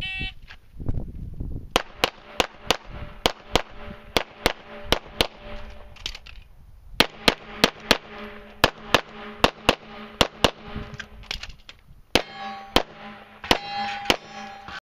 Yeah.